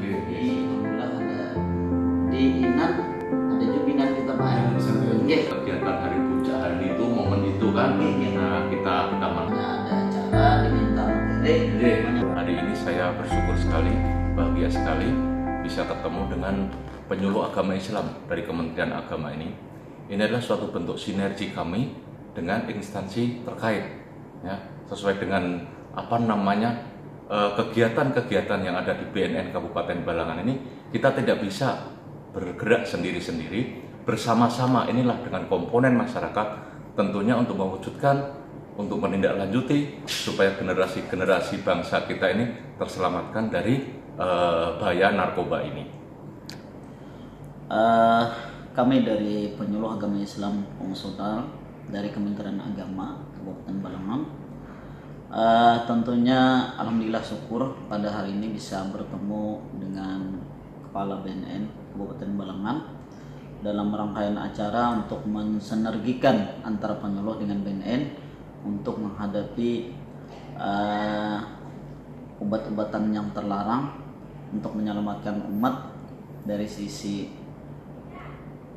Iya, iya, iya. alhamdulillah ada di Inan ada juga Inan kita pak. Yeah. kegiatan hari puncak hari itu momen itu kan nah, kita kita mana ada acara diminta materi hari ini saya bersyukur sekali bahagia sekali bisa ketemu dengan penyuluh agama Islam dari Kementerian Agama ini. Ini adalah suatu bentuk sinergi kami dengan instansi terkait ya. Sesuai dengan apa namanya kegiatan-kegiatan yang ada di BNN Kabupaten Balangan ini kita tidak bisa bergerak sendiri-sendiri bersama-sama inilah dengan komponen masyarakat tentunya untuk mewujudkan untuk menindaklanjuti supaya generasi-generasi bangsa kita ini terselamatkan dari eh, bahaya narkoba ini. Eh, kami dari penyuluh agama Islam Pengsutal dari Kementerian Agama eh, tentunya Alhamdulillah syukur pada hari ini bisa bertemu dengan Kepala BNN Kabupaten Balangan dalam rangkaian acara untuk mensinergikan antara penyuluh dengan BNN untuk menghadapi eh, obat-obatan yang terlarang untuk menyelamatkan umat dari sisi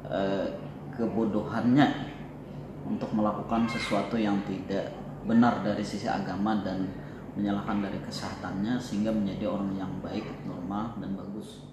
eh, kebodohannya untuk melakukan sesuatu yang tidak benar dari sisi agama dan menyalahkan dari kesehatannya sehingga menjadi orang yang baik, normal dan bagus.